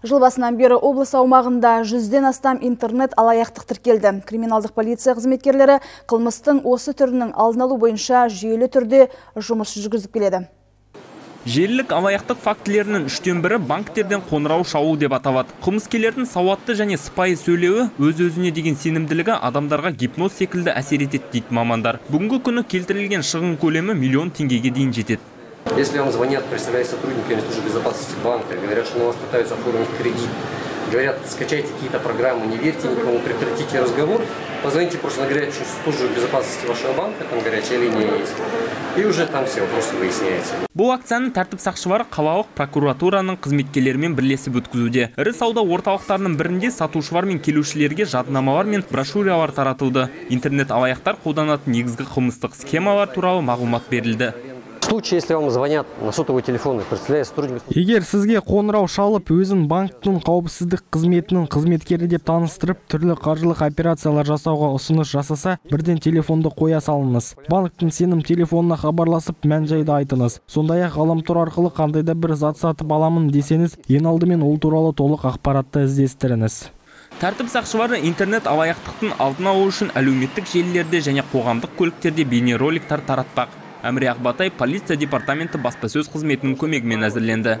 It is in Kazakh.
Жыл басынан бері облыс аумағында жүзден астам интернет алаяқтық тіркелді. Криминалдық полиция қызметкерлері қылмыстың осы түрінің алдын алу бойынша жүйелі түрде жұмыс жүргізіп келеді. Желілік алаяқтық фактілерінің үштен бірі банктерден қоңырау шалу деп аталады. Қылмыскерлердің сауатты және сыпайы сөйлеуі, өз-өзіне деген сенімділігі адамдарға гипноз секілді әсер етеді дейді мамандар. Бүгінгі күні келтірілген шығын көлемі миллион теңгеге дейін жетеді. Если вам звонят, представляя сотрудниками службы безопасности банка, говорят, что на вас пытаются оформить кредит, говорят, скачайте какие-то программы, не верьте никому, прекратите разговор, позвоните просто на горячую службу безопасности вашего банка, там горячая линия есть, и уже там все вопросы выясняются. Бұл акцияны тәртіп сақшылары қалалық прокуратураның қызметкерлерімен бірлесіп өткізуде. Ірі сауда орталықтарының бірінде сатушылар мен келушілерге жадынамалар мен брошюралар таратылды. Интернет алаяқтар қолданатын негізгі қылмыстық схемалар туралы мағлұмат берілді. В случае, если вам звонят на сотовый телефон, представляя сотрудника... егер сізге қоңырау шалып өзін банктің қауіпсіздік қызметінің қызметкері деп таныстырып түрлі қаржылық операциялар жасауға ұсыныс жасаса бірден телефонды қоя салыңыз. Банктің сенім телефонына хабарласып мән жайды айтыңыз. Сондай ақ ғаламтор арқылы қандай да бір зат сатып аламын десеңіз ең алдымен ол туралы толық ақпаратты іздестіріңіз. Тәртіп сақшылары интернет алаяқтықтың алдын алу үшін әлеуметтік желілерде және қоғамдық көліктерде бейнероликтар таратпақ. Әміре Ақбатай полиция департаменті баспасөз қызметінің көмегімен әзірленді.